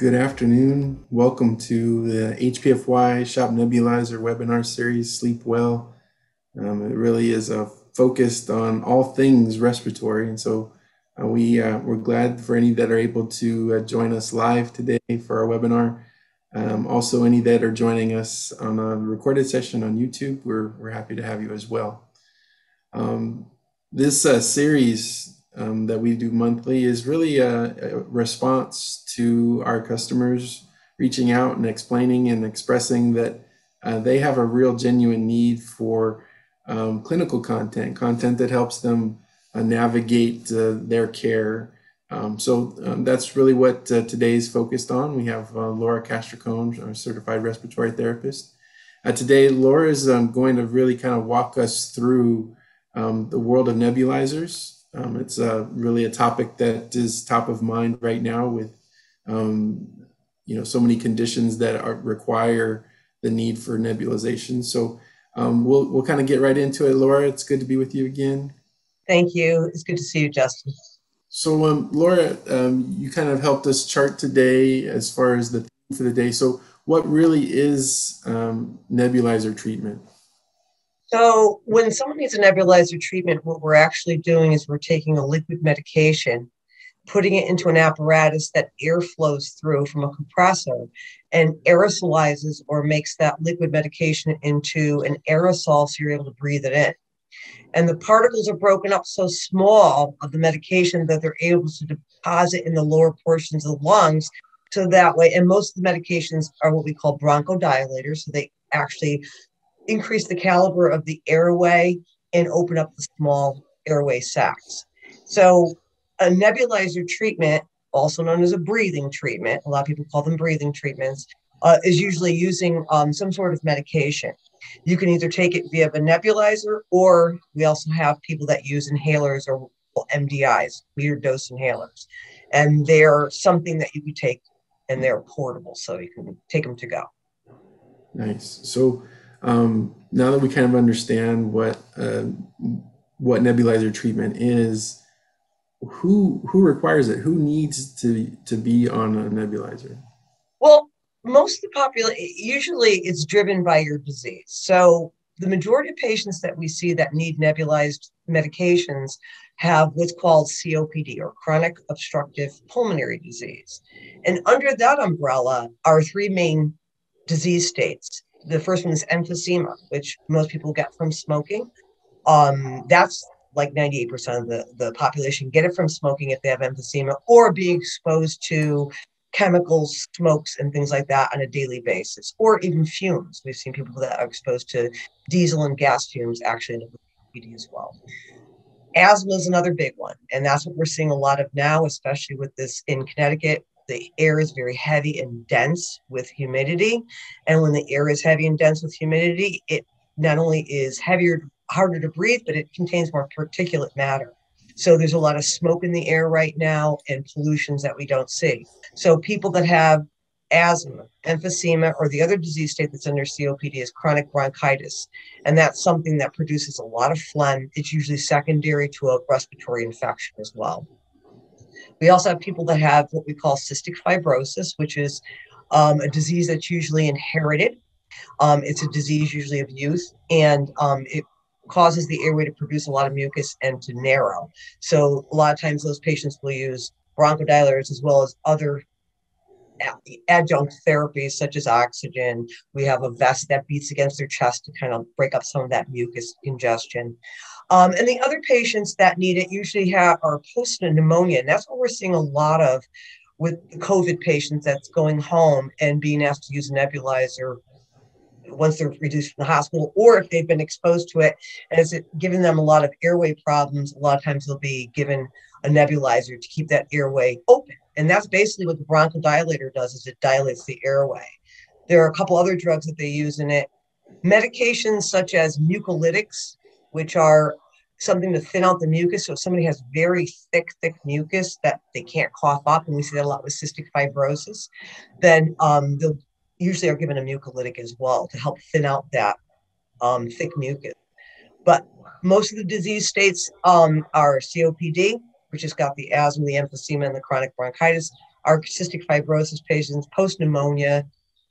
Good afternoon. Welcome to the HPFY Shop Nebulizer webinar series, Sleep Well. Um, it really is uh, focused on all things respiratory. And so uh, we, uh, we're glad for any that are able to uh, join us live today for our webinar. Um, also, any that are joining us on a recorded session on YouTube, we're, we're happy to have you as well. Um, this uh, series um, that we do monthly is really a, a, response to our customers reaching out and explaining and expressing that uh, they have a real genuine need for um, clinical content, content that helps them uh, navigate uh, their care. Um, so um, that's really what uh, today is focused on. We have uh, Laura Castricone, our certified respiratory therapist. Uh, today, Laura is um, going to really kind of walk us through um, the world of nebulizers um, it's uh, really a topic that is top of mind right now with, um, you know, so many conditions that are, require the need for nebulization. So um, we'll, we'll kind of get right into it. Laura, it's good to be with you again. Thank you. It's good to see you, Justin. So, um, Laura, um, you kind of helped us chart today as far as the theme for the day. So, what really is um, nebulizer treatment? So, when someone needs a nebulizer treatment, what we're actually doing is we're taking a liquid medication, putting it into an apparatus that air flows through from a compressor and aerosolizes or makes that liquid medication into an aerosol so you're able to breathe it in. And the particles are broken up so small of the medication that they're able to deposit in the lower portions of the lungs. So that way, and most of the medications are what we call bronchodilators. So they actually increase the caliber of the airway and open up the small airway sacs. So, a nebulizer treatment, also known as a breathing treatment, a lot of people call them breathing treatments, uh, is usually using um, some sort of medication. You can either take it via a nebulizer, or we also have people that use inhalers or MDIs, meter dose inhalers. And they're something that you can take and they're portable, so you can take them to go. Nice. So, um, now that we kind of understand what uh, what nebulizer treatment is, who who requires it? Who needs to to be on a nebulizer? Well, most of the population usually it's driven by your disease. So the majority of patients that we see that need nebulized medications have what's called COPD or chronic obstructive pulmonary disease. And under that umbrella are three main disease states the first one is emphysema, which most people get from smoking. Um, that's like 98% of the, the population get it from smoking if they have emphysema or being exposed to chemicals, smokes, and things like that on a daily basis, or even fumes. We've seen people that are exposed to diesel and gas fumes actually in the as well. Asthma is another big one, and that's what we're seeing a lot of now, especially with this in Connecticut the air is very heavy and dense with humidity. And when the air is heavy and dense with humidity, it not only is heavier, harder to breathe, but it contains more particulate matter. So there's a lot of smoke in the air right now and pollutions that we don't see. So people that have asthma, emphysema, or the other disease state that's under COPD is chronic bronchitis. And that's something that produces a lot of phlegm. It's usually secondary to a respiratory infection as well. We also have people that have what we call cystic fibrosis, which is um, a disease that's usually inherited. Um, it's a disease usually of youth, and um, it causes the airway to produce a lot of mucus and to narrow. So a lot of times those patients will use bronchodilators as well as other adjunct therapies such as oxygen. We have a vest that beats against their chest to kind of break up some of that mucus congestion. Um, and the other patients that need it usually have are post pneumonia. And that's what we're seeing a lot of with the COVID patients that's going home and being asked to use a nebulizer once they're reduced from the hospital, or if they've been exposed to it, and it's giving them a lot of airway problems. A lot of times they'll be given a nebulizer to keep that airway open. And that's basically what the bronchodilator does is it dilates the airway. There are a couple other drugs that they use in it. Medications such as mucolytics, which are something to thin out the mucus. So if somebody has very thick, thick mucus that they can't cough up, and we see that a lot with cystic fibrosis, then um, they'll usually are given a mucolytic as well to help thin out that um, thick mucus. But most of the disease states um, are COPD, which has got the asthma, the emphysema, and the chronic bronchitis. our cystic fibrosis patients, post pneumonia,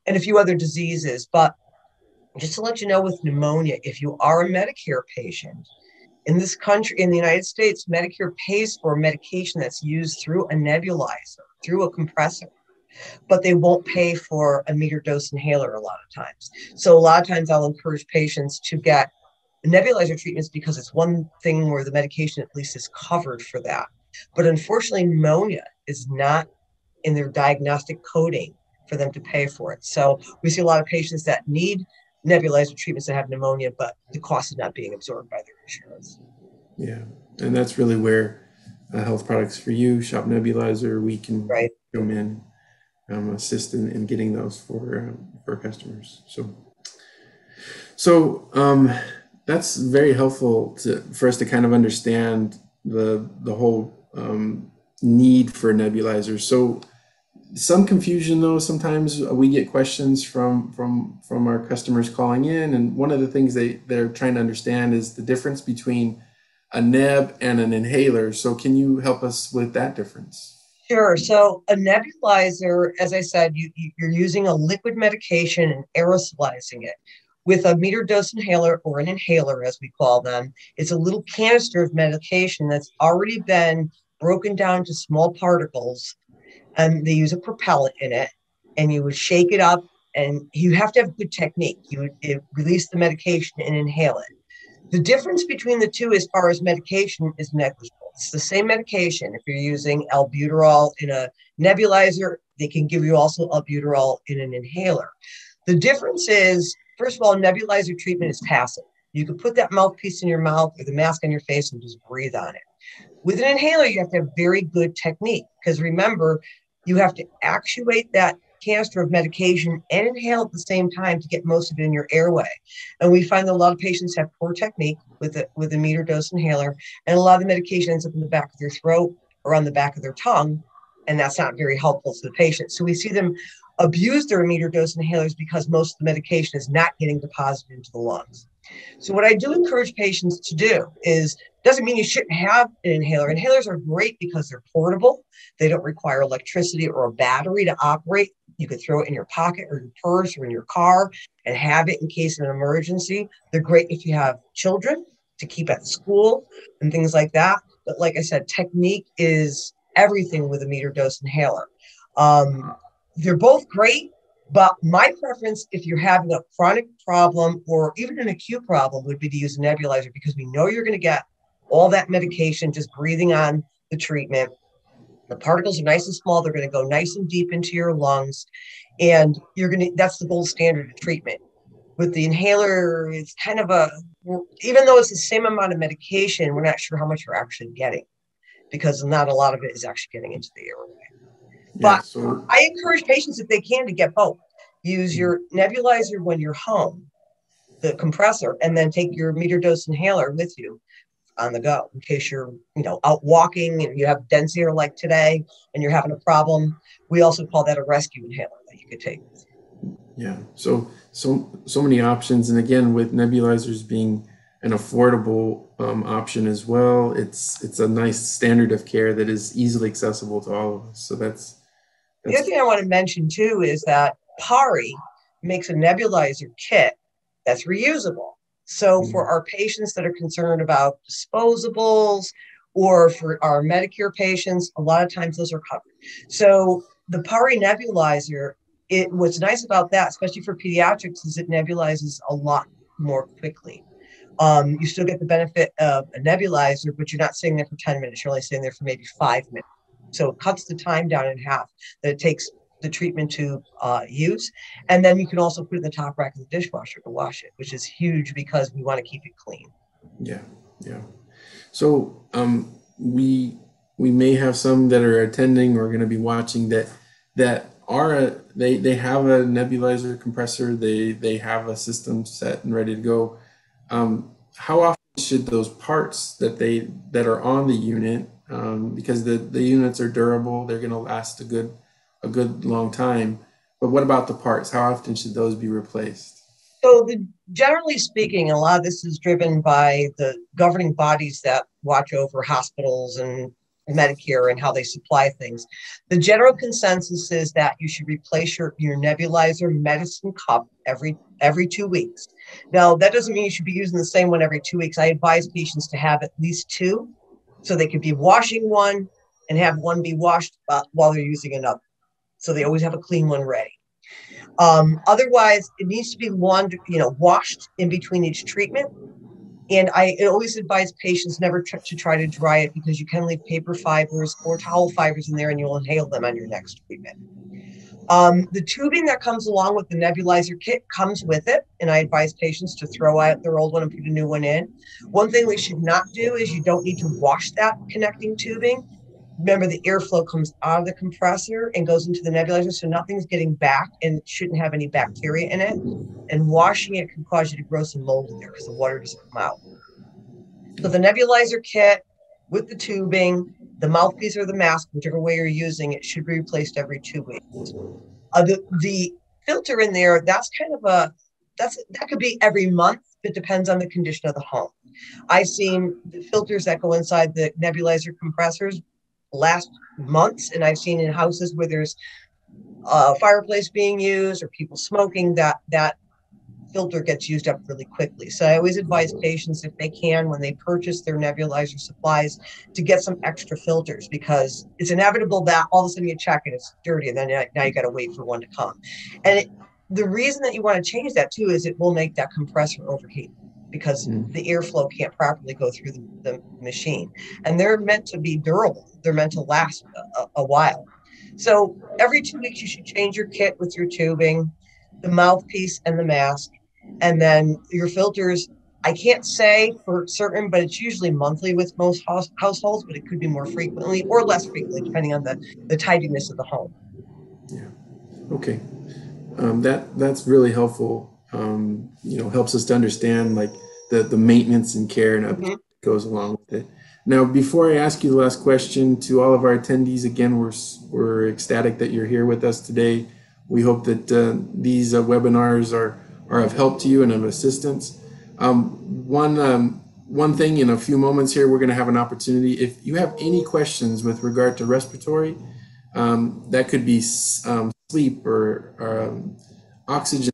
and a few other diseases. But just to let you know, with pneumonia, if you are a Medicare patient, in this country, in the United States, Medicare pays for medication that's used through a nebulizer, through a compressor, but they won't pay for a meter dose inhaler a lot of times. So a lot of times I'll encourage patients to get nebulizer treatments because it's one thing where the medication at least is covered for that. But unfortunately, pneumonia is not in their diagnostic coding for them to pay for it. So we see a lot of patients that need nebulizer treatments that have pneumonia, but the cost is not being absorbed by their insurance. Yeah, and that's really where uh, health products for you, shop nebulizer, we can right. come in, um, assist in, in getting those for uh, for customers. So, so um, that's very helpful to, for us to kind of understand the the whole um, need for nebulizers. So some confusion though. Sometimes we get questions from from from our customers calling in and one of the things they they're trying to understand is the difference between a neb and an inhaler. So can you help us with that difference? Sure. So a nebulizer as i said you you're using a liquid medication and aerosolizing it. With a meter dose inhaler or an inhaler as we call them it's a little canister of medication that's already been broken down to small particles and they use a propellant in it and you would shake it up and you have to have good technique. You would release the medication and inhale it. The difference between the two as far as medication is negligible. It's the same medication. If you're using albuterol in a nebulizer they can give you also albuterol in an inhaler. The difference is first of all nebulizer treatment is passive. You can put that mouthpiece in your mouth or the mask on your face and just breathe on it. With an inhaler, you have to have very good technique because remember, you have to actuate that canister of medication and inhale at the same time to get most of it in your airway. And we find that a lot of patients have poor technique with a, with a meter dose inhaler, and a lot of the medication ends up in the back of their throat or on the back of their tongue, and that's not very helpful to the patient. So we see them abuse their meter dose inhalers because most of the medication is not getting deposited into the lungs. So what I do encourage patients to do is doesn't mean you shouldn't have an inhaler. Inhalers are great because they're portable. They don't require electricity or a battery to operate. You could throw it in your pocket or your purse or in your car and have it in case of an emergency. They're great if you have children to keep at school and things like that. But like I said, technique is everything with a meter dose inhaler. Um, they're both great, but my preference, if you're having a chronic problem or even an acute problem, would be to use a nebulizer because we know you're going to get all that medication, just breathing on the treatment. The particles are nice and small. They're going to go nice and deep into your lungs. And you're going to, that's the gold standard of treatment. With the inhaler, it's kind of a, even though it's the same amount of medication, we're not sure how much you're actually getting because not a lot of it is actually getting into the airway. Yeah, but so- I encourage patients, if they can, to get both. Use your nebulizer when you're home, the compressor, and then take your meter dose inhaler with you on the go in case you're you know out walking and you have dense air like today and you're having a problem. We also call that a rescue inhaler that you could take. Yeah. So so so many options. And again with nebulizers being an affordable um, option as well it's it's a nice standard of care that is easily accessible to all of us. So that's, that's the other thing i want to mention too is that PARI makes a nebulizer kit that's reusable so for mm-hmm. our patients that are concerned about disposables or for our Medicare patients, a lot of times those are covered. So the PARI nebulizer, it what's nice about that, especially for pediatrics, is it nebulizes a lot more quickly. Um, you still get the benefit of a nebulizer, but you're not sitting there for 10 minutes. You're only sitting there for maybe five minutes. So it cuts the time down in half that it takes the treatment to uh, use. And then you can also put it in the top rack of the dishwasher to wash it, which is huge because we want to keep it clean. Yeah, yeah. So um, we we may have some that are attending or going to be watching that that are a, they they have a nebulizer compressor. They they have a system set and ready to go. Um, how often should those parts that they that are on the unit um, because the the units are durable, they're going to last a good a good long time. But what about the parts? How often should those be replaced? So, the, generally speaking, a lot of this is driven by the governing bodies that watch over hospitals and Medicare and how they supply things. The general consensus is that you should replace your, your nebulizer medicine cup every every two weeks. Now that doesn't mean you should be using the same one every two weeks. I advise patients to have at least two, so they could be washing one and have one be washed uh, while they're using another. So they always have a clean one ready. Um, otherwise, it needs to be laundered, you know, washed in between each treatment and I always advise patients never tr- to try to dry it because you can leave paper fibers or towel fibers in there and you'll inhale them on your next treatment. Um, the tubing that comes along with the nebulizer kit comes with it, and I advise patients to throw out their old one and put a new one in. One thing we should not do is you don't need to wash that connecting tubing remember the airflow comes out of the compressor and goes into the nebulizer so nothing's getting back and it shouldn't have any bacteria in it. And washing it can cause you to grow some mold in there because the water doesn't come out. So the nebulizer kit with the tubing the mouthpiece or the mask whichever way you're using it should be replaced every two weeks. Uh, the, the filter in there that's kind of a that's that could be every month it depends on the condition of the home. I've seen the filters that go inside the nebulizer compressors last months, and I've seen in houses where there's a fireplace being used or people smoking that that filter gets used up really quickly. So I always advise patients if they can when they purchase their nebulizer supplies to get some extra filters because it's inevitable that all of a sudden you check and it's dirty and then now you got to wait for one to come. And it, the reason that you want to change that too is it will make that compressor overheat because mm. the airflow can't properly go through the, the, machine. And they're meant to be durable, they're meant to last a, a, while. So every two weeks, you should change your kit with your tubing, the mouthpiece, and the mask. And then your filters, I can't say for certain, but it's usually monthly with most house, households, but it could be more frequently or less frequently, depending on the, the tidiness of the home. Yeah. Okay. Um, that that's really helpful um, you know helps us to understand like the the maintenance and care and mm-hmm. goes along with it. Now, before I ask you the last question, to all of our attendees, again, we're we're ecstatic that you're here with us today. We hope that uh, these uh, webinars are are of help to you and of assistance. Um, one um, one thing in a few moments here, we're going to have an opportunity. If you have any questions with regard to respiratory, um, that could be um, sleep or, or um, oxygen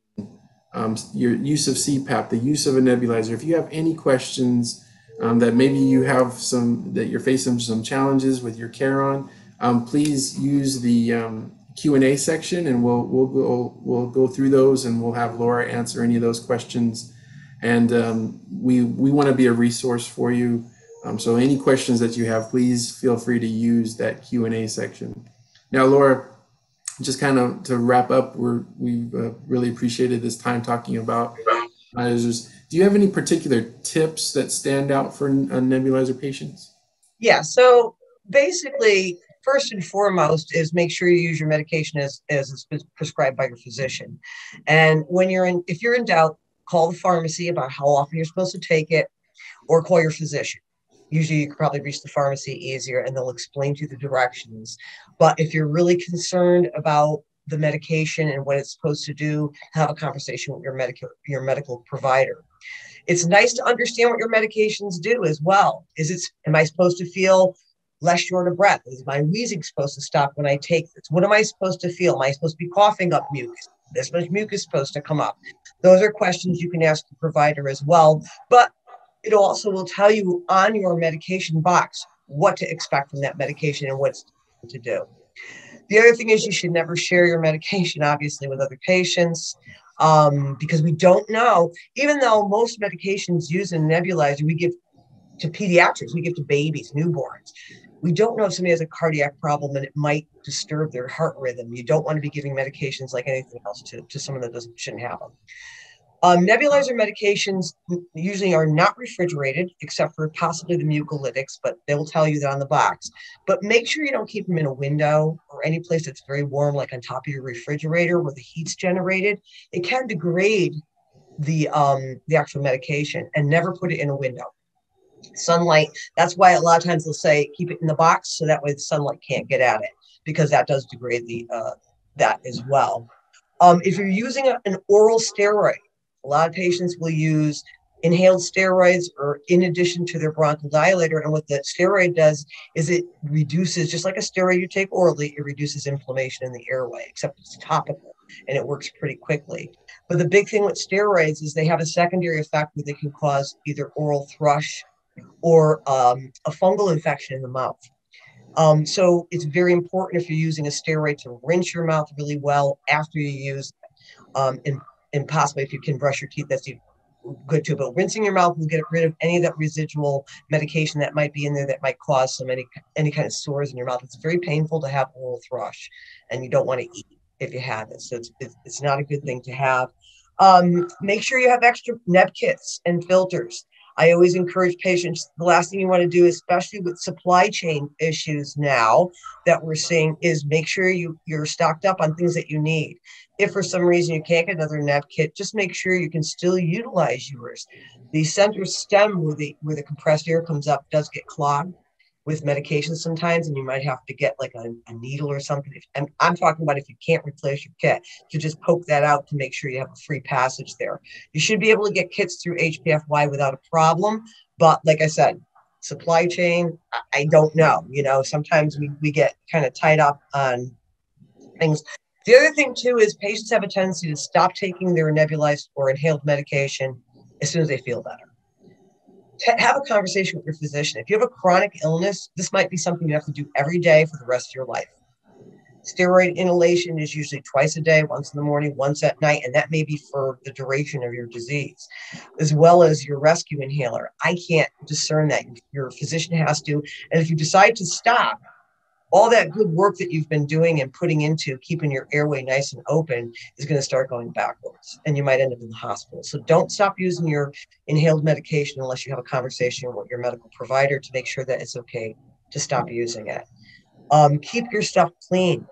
um, your use of CPAP, the use of a nebulizer. If you have any questions um, that maybe you have some that you're facing some challenges with your care on, um, please use the um, Q and A section, and we'll we'll go we'll go through those, and we'll have Laura answer any of those questions. And um, we we want to be a resource for you. Um, so any questions that you have, please feel free to use that Q and A section. Now, Laura, just kind of to wrap up, we're, we've uh, really appreciated this time talking about nebulizers. Do you have any particular tips that stand out for uh, nebulizer patients? Yeah, so basically, first and foremost is make sure you use your medication as, as prescribed by your physician. And when you're in, if you're in doubt, call the pharmacy about how often you're supposed to take it or call your physician usually you can probably reach the pharmacy easier and they'll explain to you the directions. But if you're really concerned about the medication and what it's supposed to do, have a conversation with your medical your medical provider. It's nice to understand what your medications do as well. Is it am I supposed to feel less short of breath? Is my wheezing supposed to stop when I take this? What am I supposed to feel? Am I supposed to be coughing up mucus? This much mucus supposed to come up? Those are questions you can ask the provider as well. But it also will tell you on your medication box what to expect from that medication and what to do. The other thing is you should never share your medication, obviously, with other patients um, because we don't know, even though most medications used in nebulizer, we give to pediatrics, we give to babies, newborns. We don't know if somebody has a cardiac problem and it might disturb their heart rhythm. You don't want to be giving medications like anything else to, to someone that doesn't shouldn't have them. Um, nebulizer medications usually are not refrigerated, except for possibly the mucolytics, but they will tell you that on the box. But make sure you don't keep them in a window or any place that's very warm, like on top of your refrigerator where the heat's generated. It can degrade the um, the actual medication, and never put it in a window. Sunlight. That's why a lot of times they'll say keep it in the box so that way the sunlight can't get at it because that does degrade the uh, that as well. Um, if you're using a, an oral steroid, a lot of patients will use inhaled steroids or in addition to their bronchodilator. And what the steroid does is it reduces, just like a steroid you take orally, it reduces inflammation in the airway, except it's topical and it works pretty quickly. But the big thing with steroids is they have a secondary effect where they can cause either oral thrush or um, a fungal infection in the mouth. Um, so it's very important if you're using a steroid to rinse your mouth really well after you use it. Um, and, and possibly if you can brush your teeth, that's good too. But rinsing your mouth will get rid of any of that residual medication that might be in there that might cause some any any kind of sores in your mouth. It's very painful to have oral thrush, and you don't want to eat if you have it. So it's it's, not a good thing to have. Um, make sure you have extra neb kits and filters. I always encourage patients, the last thing you want to do, especially with supply chain issues now that we're seeing, is make sure you, you're stocked up on things that you need. If for some reason you can't get another neb kit, just make sure you can still utilize yours. The center stem where the where the compressed air comes up does get clogged with medication sometimes, and you might have to get like a, a needle or something. And I'm talking about if you can't replace your kit, to just poke that out to make sure you have a free passage there. You should be able to get kits through HPFY without a problem. But like I said, supply chain, I don't know. You know, sometimes we, we get kind of tied up on things. The other thing too is patients have a tendency to stop taking their nebulized or inhaled medication as soon as they feel better have a conversation with your physician. If you have a chronic illness, this might be something you have to do every day for the rest of your life. Steroid inhalation is usually twice a day, once in the morning, once at night, and that may be for the duration of your disease, as well as your rescue inhaler. I can't discern that. Your physician has to. And if you decide to stop, all that good work that you've been doing and putting into keeping your airway nice and open is going to start going backwards and you might end up in the hospital. So don't stop using your inhaled medication unless you have a conversation with your medical provider to make sure that it's okay to stop using it. Um, keep your stuff clean,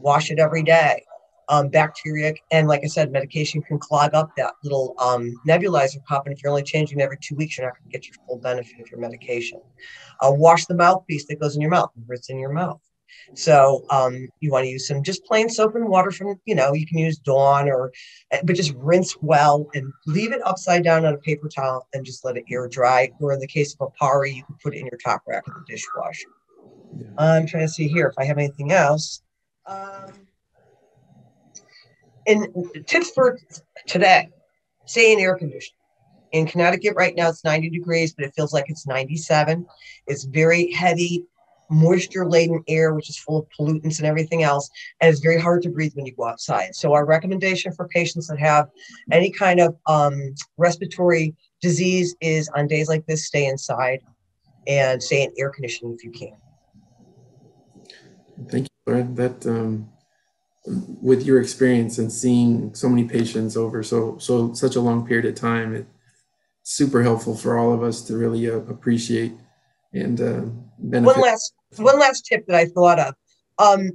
wash it every day. Um, bacteria and like I said, medication can clog up that little um, nebulizer pump. And if you're only changing every two weeks, you're not going to get your full benefit of your medication. Uh, wash the mouthpiece that goes in your mouth, it's in your mouth. So um, you want to use some just plain soap and water from, you know, you can use Dawn or, eh, but just rinse well and leave it upside down on a paper towel and just let it air dry. Or in the case of a Apari, you can put it in your top rack of the dishwasher. Yeah. I'm trying to see here if I have anything else. Um, tips for today, stay in air conditioning. In Connecticut right now, it's 90 degrees, but it feels like it's 97. It's very heavy, moisture laden air, which is full of pollutants and everything else. And it's very hard to breathe when you go outside. So, our recommendation for patients that have any kind of um, respiratory disease is on days like this, stay inside and stay in air conditioning if you can. Thank you, Laura. That um, with your experience and seeing so many patients over so so such a long period of time, it's super helpful for all of us to really uh, appreciate and uh, benefit. One last one last tip that I thought of. Um,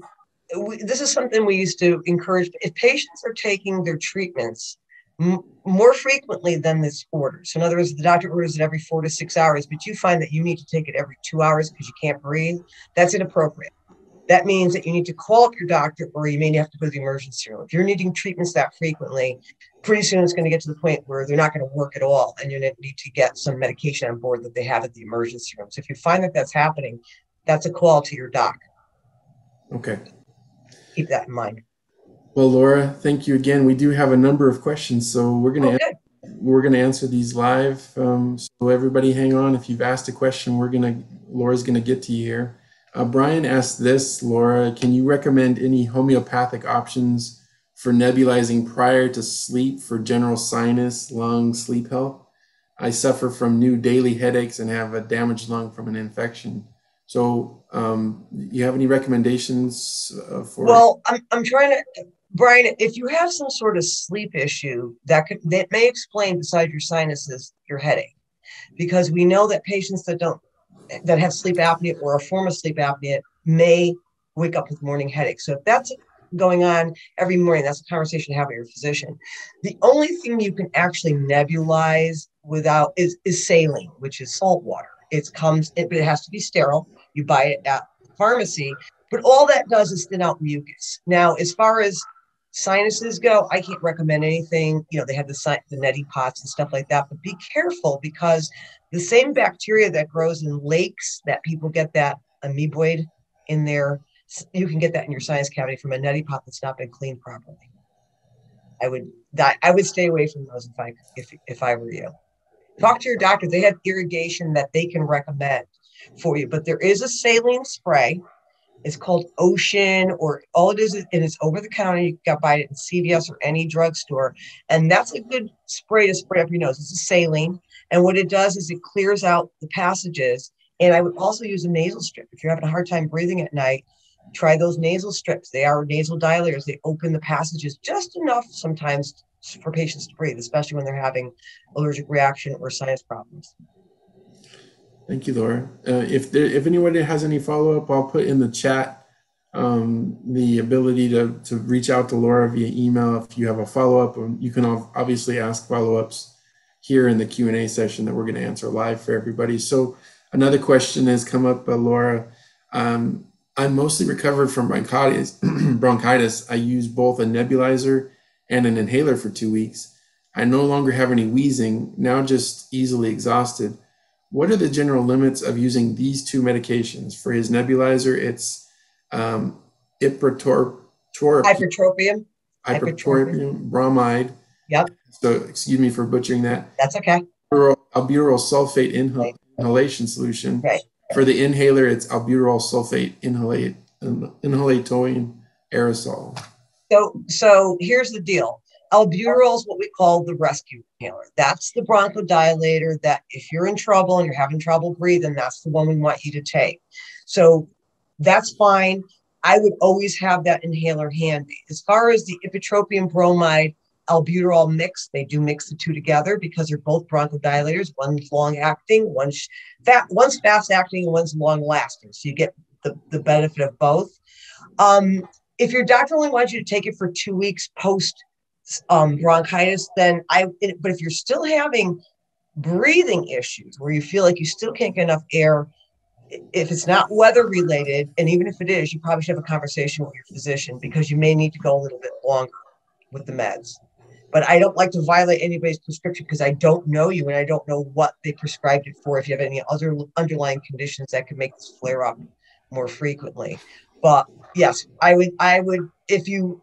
we, this is something we used to encourage. If patients are taking their treatments m- more frequently than this order, so in other words, the doctor orders it every four to six hours, but you find that you need to take it every two hours because you can't breathe, that's inappropriate that means that you need to call up your doctor or you may have to go to the emergency room. If you're needing treatments that frequently, pretty soon it's going to get to the point where they're not going to work at all and you're going to need to get some medication on board that they have at the emergency room. So if you find that that's happening, that's a call to your doc. Okay. Keep that in mind. Well, Laura, thank you again. We do have a number of questions, so we're going to oh, we're going to answer these live. Um, so everybody, hang on. If you've asked a question, we're going to Laura's going to get to you here. Uh, Brian asked this, Laura, can you recommend any homeopathic options for nebulizing prior to sleep for general sinus, lung, sleep health? I suffer from new daily headaches and have a damaged lung from an infection. So, um, you have any recommendations uh, for? Well, I'm, I'm trying to, Brian. If you have some sort of sleep issue, that could that may explain, besides your sinuses, your headache, because we know that patients that don't that have sleep apnea or a form of sleep apnea may wake up with morning headaches. So if that's going on every morning, that's a conversation to have with your physician. The only thing you can actually nebulize without is, is saline, which is salt water. It comes, it, but it has to be sterile. You buy it at the pharmacy, but all that does is thin out mucus. Now, as far as sinuses go, I can't recommend anything. You know, they have the, the neti pots and stuff like that, but be careful because the same bacteria that grows in lakes that people get that amoeboid in there, you can get that in your sinus cavity from a neti pot that's not been cleaned properly. I would I would stay away from those if I if if I were you. Talk to your doctor. They have irrigation that they can recommend for you, but there is a saline spray it's called Ocean, or all it is, and it's over the counter. You can buy it in CVS or any drugstore. And that's a good spray to spray up your nose. It's a saline. And what it does is it clears out the passages. And I would also use a nasal strip. If you're having a hard time breathing at night, try those nasal strips. They are nasal dilators. They open the passages just enough sometimes for patients to breathe, especially when they're having allergic reaction or sinus problems. Thank you, Laura. Uh, if there, if anyone has any follow up, I'll put in the chat um, the ability to, to reach out to Laura via email if you have a follow up. You can obviously ask follow ups here in the Q and A session that we're going to answer live for everybody. So another question has come up, uh, Laura. Um, I'm mostly recovered from bronchitis. bronchitis. I use both a nebulizer and an inhaler for two weeks. I no longer have any wheezing. Now just easily exhausted. What are the general limits of using these two medications? For his nebulizer, it's um, ipratropium, hypertropium, hypertropium bromide. Yep. So, excuse me for butchering that. That's okay. Albuterol sulfate inhal- right. inhalation solution. Right. For the inhaler, it's albuterol sulfate inhalate, inhalatoin aerosol. So, so here's the deal. Albuterol is what we call the rescue inhaler. That's the bronchodilator that if you're in trouble and you're having trouble breathing, that's the one we want you to take. So that's fine. I would always have that inhaler handy. As far as the ipratropium bromide albuterol mix, they do mix the two together because they're both bronchodilators. One's long acting, one's fat, one's fast acting, and one's long lasting. So you get the, the benefit of both. Um, if your doctor only wants you to take it for two weeks post um, bronchitis, then I, but if you're still having breathing issues where you feel like you still can't get enough air, if it's not weather related, and even if it is, you probably should have a conversation with your physician because you may need to go a little bit longer with the meds. But I don't like to violate anybody's prescription because I don't know you and I don't know what they prescribed it for. If you have any other underlying conditions that could make this flare up more frequently, but yes, I would, I would, if you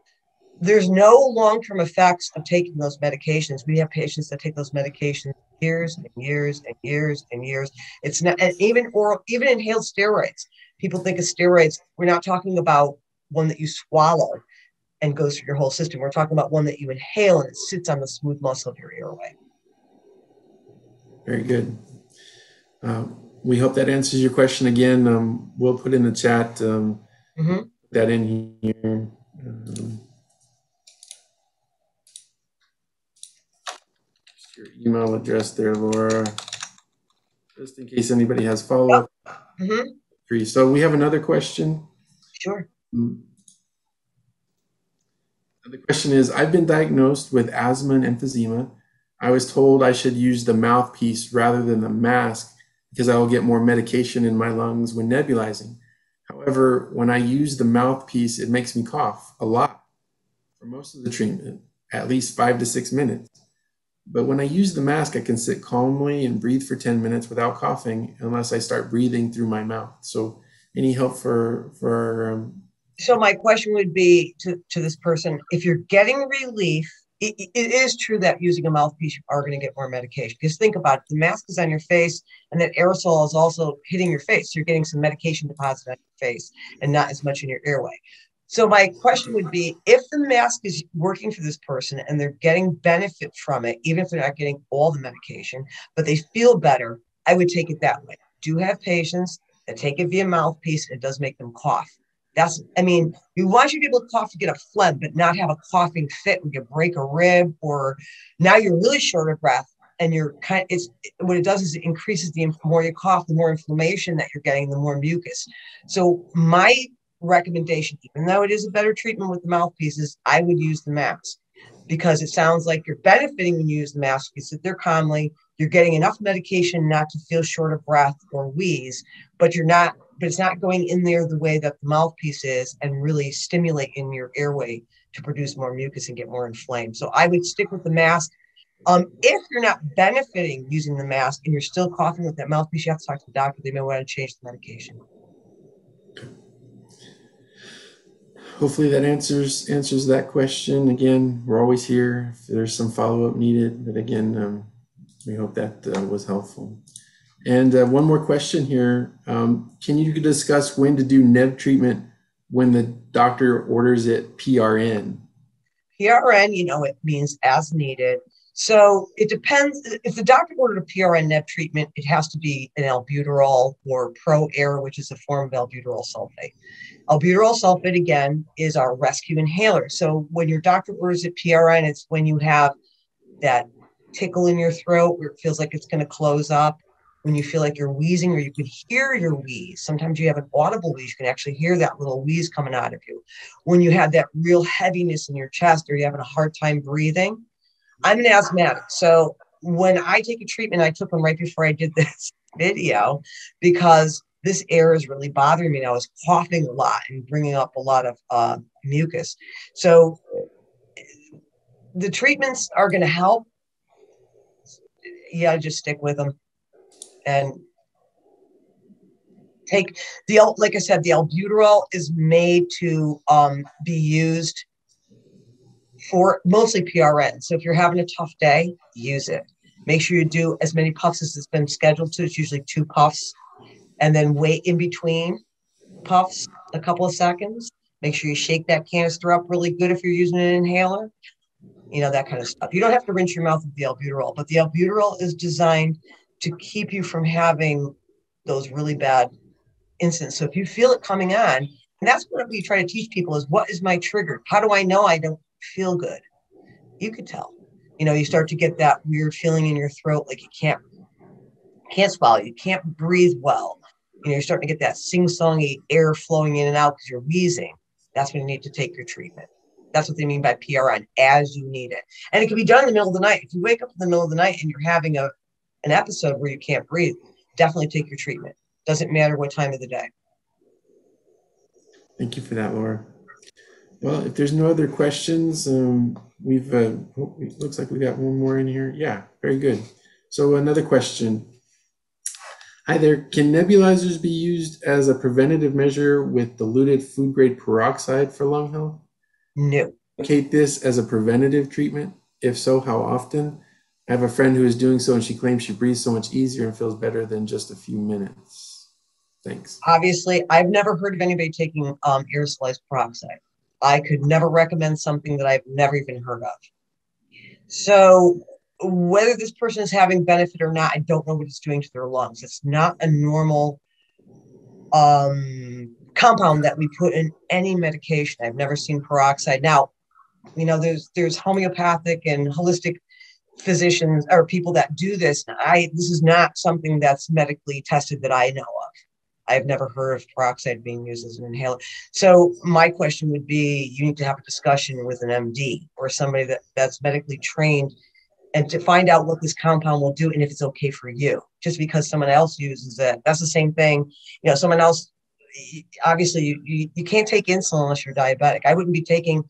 there's no long-term effects of taking those medications. We have patients that take those medications years and years and years and years. It's not and even oral, even inhaled steroids. People think of steroids. We're not talking about one that you swallow and goes through your whole system. We're talking about one that you inhale and it sits on the smooth muscle of your airway. Very good. Uh, we hope that answers your question again. Um, we'll put in the chat um, mm-hmm. that in here. Um, your email address there, Laura, just in case anybody has follow up. Mm-hmm. So we have another question. Sure. Mm-hmm. The question is I've been diagnosed with asthma and emphysema. I was told I should use the mouthpiece rather than the mask because I will get more medication in my lungs when nebulizing. However, when I use the mouthpiece, it makes me cough a lot for most of the treatment, at least five to six minutes. But when I use the mask, I can sit calmly and breathe for 10 minutes without coughing unless I start breathing through my mouth. So, any help for, for, um... so my question would be to, to this person if you're getting relief, it, it is true that using a mouthpiece, you are going to get more medication. Because think about it, the mask is on your face, and that aerosol is also hitting your face. So you're getting some medication deposit on your face and not as much in your airway. So my question would be if the mask is working for this person and they're getting benefit from it, even if they're not getting all the medication, but they feel better, I would take it that way. Do have patients that take it via mouthpiece and it does make them cough. That's, I mean, we want you to be able to cough to get a phlegm, but not have a coughing fit when you break a rib or now you're really short of breath and you're kind of, it's what it does is it increases the more you cough, the more inflammation that you're getting, the more mucus. So my recommendation, even though it is a better treatment with the mouthpieces, I would use the mask because it sounds like you're benefiting when you use the mask. You sit there calmly, you're getting enough medication not to feel short of breath or wheeze, but you're not, but it's not going in there the way that the mouthpiece is and really stimulating your airway to produce more mucus and get more inflamed. So I would stick with the mask. Um, if you're not benefiting using the mask and you're still coughing with that mouthpiece, you have to talk to the doctor. They may want to change the medication. Hopefully that answers answers that question. Again, we're always here if there's some follow up needed. But again, um, we hope that uh, was helpful. And uh, one more question here. Um, can you discuss when to do neb treatment when the doctor orders it PRN? PRN, you know, it means as needed. So it depends. If the doctor ordered a PRN neb treatment, it has to be an albuterol or ProAir, which is a form of albuterol sulfate. Albuterol sulfate, again, is our rescue inhaler. So when your doctor orders it PRN, it's when you have that tickle in your throat where it feels like it's going to close up when you feel like you're wheezing or you can hear your wheeze. Sometimes you have an audible wheeze, you can actually hear that little wheeze coming out of you. When you have that real heaviness in your chest or you're having a hard time breathing. I'm an asthmatic. So when I take a treatment, I took one right before I did this video because this air is really bothering me. And I was coughing a lot and bringing up a lot of uh, mucus. So the treatments are going to help. Yeah, just stick with them and take the like I said, the albuterol is made to um, be used for mostly PRN. So if you're having a tough day, use it. Make sure you do as many puffs as it's been scheduled to. It's usually two puffs, and then wait in between puffs a couple of seconds. Make sure you shake that canister up really good if you're using an inhaler. You know that kind of stuff. You don't have to rinse your mouth with the albuterol, but the albuterol is designed to keep you from having those really bad incidents. So if you feel it coming on, and that's what we try to teach people is what is my trigger? How do I know I don't feel good? You could tell. You know, you start to get that weird feeling in your throat, like you can't can't swallow, you can't breathe well. You know, you're starting to get that sing-songy air flowing in and out because you're wheezing. That's when you need to take your treatment. That's what they mean by PRN, as you need it. And it can be done in the middle of the night. If you wake up in the middle of the night and you're having a an episode where you can't breathe, definitely take your treatment. Doesn't matter what time of the day. Thank you for that, Laura. Well, if there's no other questions, um, we've uh, oh, it looks like we got one more in here. Yeah, very good. So another question. Hi there. Can nebulizers be used as a preventative measure with diluted food grade peroxide for lung health? No. Indicate this as a preventative treatment. If so, how often? I have a friend who is doing so, and she claims she breathes so much easier and feels better than just a few minutes. Thanks. Obviously, I've never heard of anybody taking um, aerosolized peroxide. I could never recommend something that I've never even heard of. So, whether this person is having benefit or not, I don't know what it's doing to their lungs. It's not a normal um, compound that we put in any medication. I've never seen peroxide. Now, you know, there's there's homeopathic and holistic physicians or people that do this. I this is not something that's medically tested that I know. I've never heard of peroxide being used as an inhaler. So my question would be you need to have a discussion with an MD or somebody that, that's medically trained and to find out what this compound will do and if it's okay for you. Just because someone else uses it, that's the same thing. You know, someone else obviously you, you, you can't take insulin unless you're diabetic. I wouldn't be taking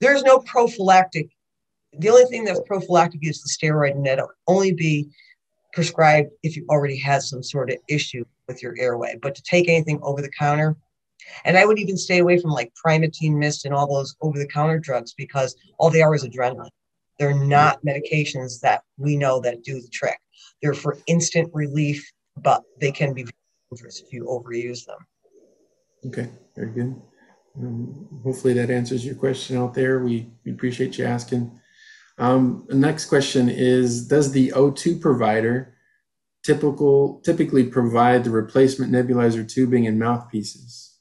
there's no prophylactic the only thing that's prophylactic is the steroid, and that'll only be prescribed if you already had some sort of issue with your airway. But to take anything over the counter, and I would even stay away from like Primatene Mist and all those over the counter drugs because all they are is adrenaline. They're not medications that we know that do the trick. They're for instant relief, but they can be dangerous if you overuse them. Okay, very good. Um, hopefully that answers your question out there. We, we appreciate you asking. Um, the next question is, does the O2 provider typical, typically provide the replacement nebulizer tubing and mouthpieces?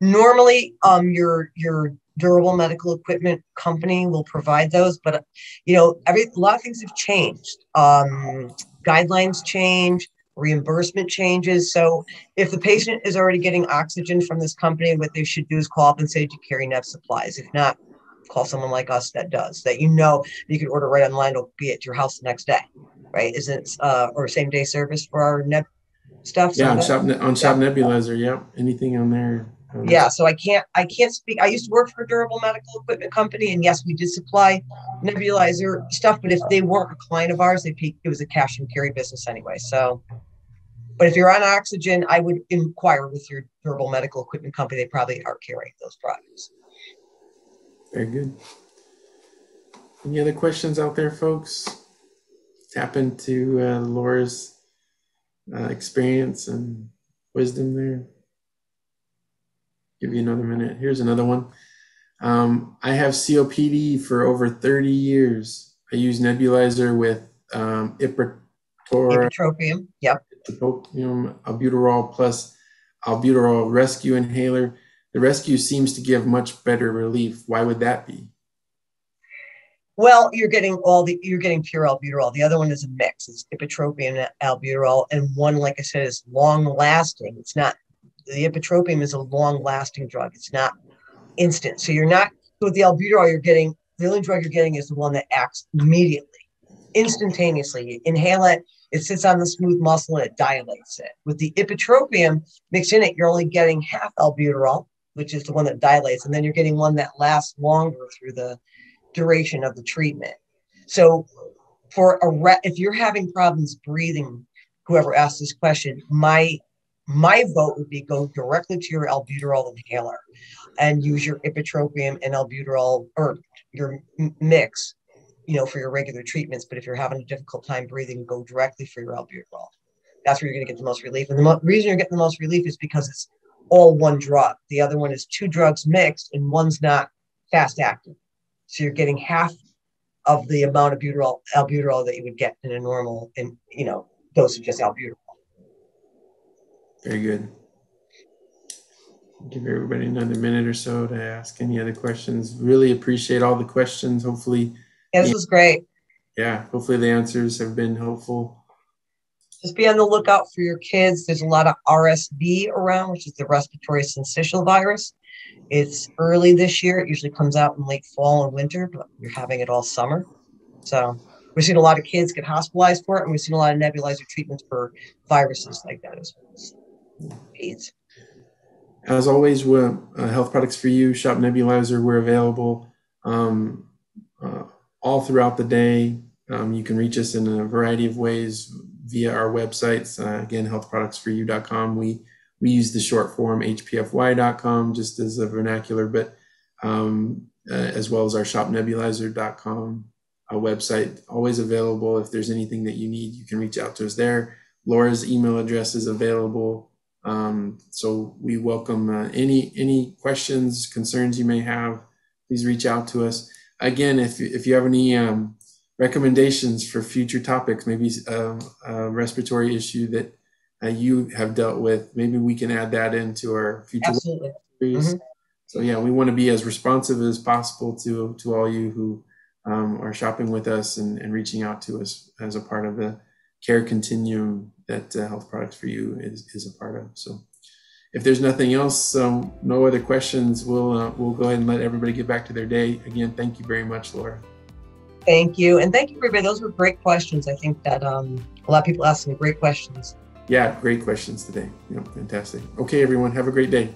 Normally, um, your, your durable medical equipment company will provide those, but you know, every, a lot of things have changed. Um, guidelines change, reimbursement changes. So if the patient is already getting oxygen from this company, what they should do is call up and say, do you carry NEB supplies? If not, call someone like us that does that you know you can order right online it'll be at your house the next day right is it uh or same day service for our neb stuff yeah on shop, on shop yeah. nebulizer Yep. anything on there Um, Yeah, so I can't I can't speak. I used to work for a durable medical equipment company, and yes, we did supply nebulizer stuff. But if they weren't a client of ours, they it was a cash and carry business anyway. So, but if you're on oxygen, I would inquire with your durable medical equipment company. They probably are carrying those products. Very good. Any other questions out there, folks? Tap into uh, Laura's uh, experience and wisdom there. Give you another minute. Here's another one. Um, I have COPD for over 30 years. I use nebulizer with um, Iprator, Ipratropium. Yep. Ipratropium, albuterol plus albuterol rescue inhaler. The rescue seems to give much better relief. Why would that be? Well, you're getting all the you're getting pure albuterol. The other one is a mix. It's ipratropium and albuterol, and one, like I said, is long lasting. It's not the ipratropium is a long lasting drug. It's not instant. So you're not with the albuterol. You're getting the only drug you're getting is the one that acts immediately, instantaneously. You inhale it, it sits on the smooth muscle and it dilates it. With the ipratropium mixed in it, you're only getting half albuterol, which is the one that dilates, and then you're getting one that lasts longer through the duration of the treatment. So for a re- if you're having problems breathing, whoever asked this question, my my vote would be go directly to your albuterol inhaler and use your ipratropium and albuterol or your mix, you know, for your regular treatments. But if you're having a difficult time breathing, go directly for your albuterol. That's where you're going to get the most relief. And the mo- reason you're getting the most relief is because it's all one drug. The other one is two drugs mixed, and one's not fast acting. So you're getting half of the amount of buterol, albuterol that you would get in a normal, in you know, dose of just albuterol. Very good. Give everybody another minute or so to ask any other questions. Really appreciate all the questions. Hopefully, Yeah, this was great. yeah, hopefully the answers have been helpful. Just be on the lookout for your kids. There's a lot of RSV around, which is the respiratory syncytial virus. It's early this year. It usually comes out in late fall and winter, but we're having it all summer. So we've seen a lot of kids get hospitalized for it, and we've seen a lot of nebulizer treatments for viruses like that as well AIDS. As always, uh, Health Products for You, Shop Nebulizer, we're available um, uh, all throughout the day. Um, you can reach us in a variety of ways via our websites. Uh, again, healthproductsforyou.com. We we use the short form hpfy.com just as a vernacular, but um, uh, as well as our shopnebulizer.com uh, website. Always available. If there's anything that you need, you can reach out to us there. Laura's email address is available. Um, so we welcome uh, any any questions, concerns you may have. Please reach out to us. Again, if if you have any um, recommendations for future topics, maybe a, a respiratory issue that uh, you have dealt with, maybe we can add that into our future Absolutely. series. Mhm. So yeah, we want to be as responsive as possible to to all you who um, are shopping with us and, and reaching out to us as a part of the care continuum that uh, Health Products for You is, is a part of. So if there's nothing else, um, no other questions, we'll uh, we'll go ahead and let everybody get back to their day. Again, thank you very much, Laura. Thank you. And thank you, everybody. Those were great questions. I think that um, a lot of people asked some great questions yeah, great questions today. You know, fantastic. Okay, everyone, have a great day.